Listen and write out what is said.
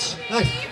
Nice.